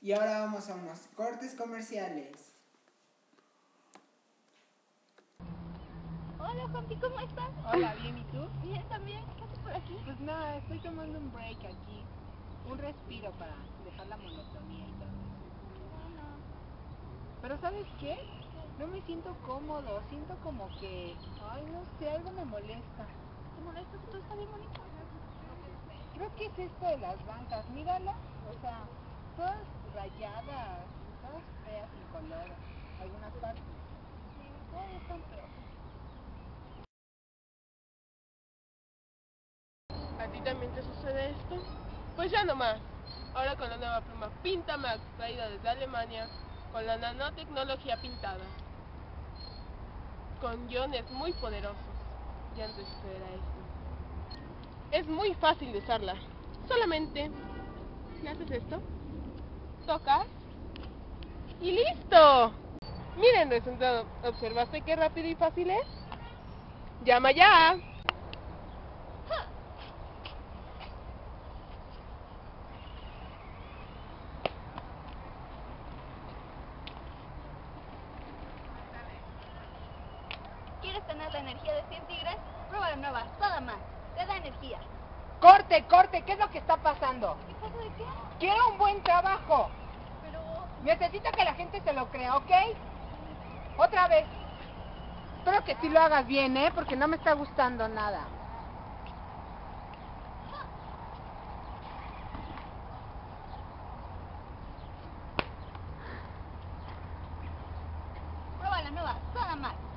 Y ahora vamos a unos cortes comerciales. Hola Juanpi, ¿cómo estás? Hola, bien, ¿y tú? Bien, también. ¿Qué haces por aquí? Pues nada, estoy tomando un break aquí. Un respiro para dejar la monotonía y todo. Bueno, Pero ¿sabes qué? No me siento cómodo, siento como que, ay, no sé, algo me molesta. ¿te molesta todo está bien bonito? Creo que es esto de las bancas, mírala, o sea, ¿A ti también te sucede esto? Pues ya no más. Ahora con la nueva pluma Pinta Max traída desde Alemania, con la nanotecnología pintada. Con iones muy poderosos. Ya antes era esto. Es muy fácil de usarla. Solamente le haces esto, tocas y listo. Miren resultado. ¿Observaste qué rápido y fácil es? Llama ya. ¿Quieres tener la energía de 100 tigres? Prueba la nueva, Soda Max. Te da energía. Corte, corte, ¿qué es lo que está pasando? ¿Qué pasa de qué? Quiero un buen trabajo. Pero... Necesito que la gente se lo crea, ¿ok? Otra vez. Espero que sí lo hagas bien, ¿eh? Porque no me está gustando nada. Prueba la nueva, toda más.